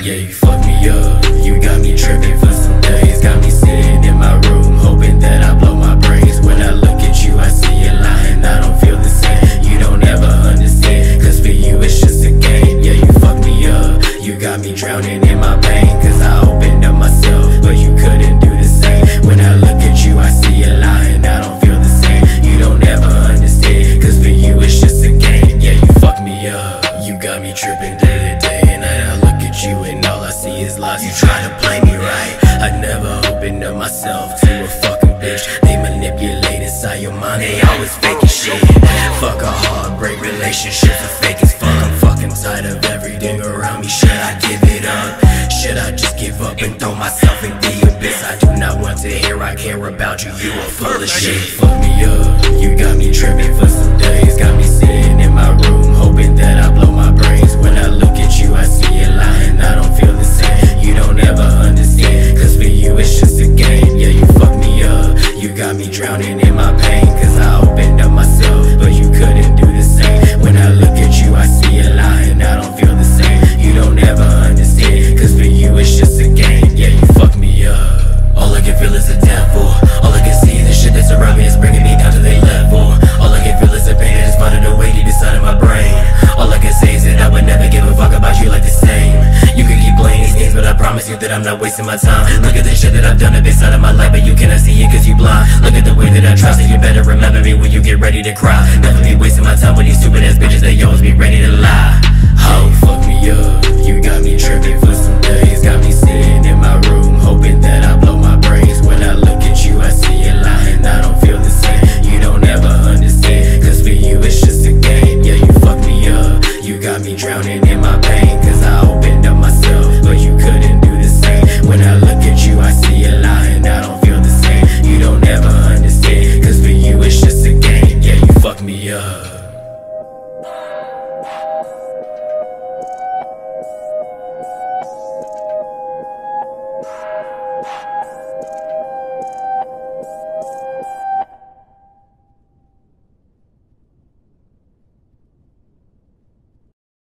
Yeah, you fucked me up. You got me tripping try to play me right. I never opened up myself to a fucking bitch. They manipulate inside your mind. They always faking shit. Fuck a heartbreak relationship. A fake fuck. I'm fucking tired of everything around me. Should I give it up? Should I just give up and throw myself in the abyss? I do not want to hear I care about you. You are full of shit. Fuck me up. You got me tripping for some days. Got me sitting in my room, my pain. Cause I opened up myself, but you couldn't do the same. When I look at you, I see you you that I'm not wasting my time. Look at the shit that I've done up inside of my life, but you cannot see it cause you blind. Look at the way that I try, so you better remember me when you get ready to cry. Never be wasting my time with these stupid ass bitches, they always be ready to lie. Oh, fuck me up, you got me